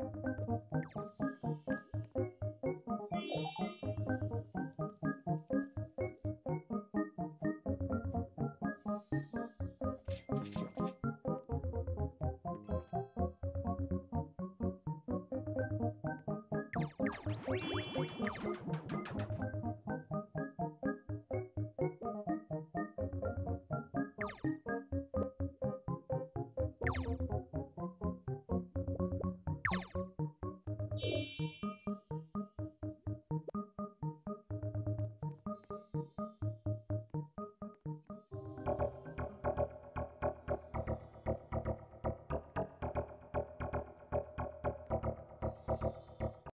you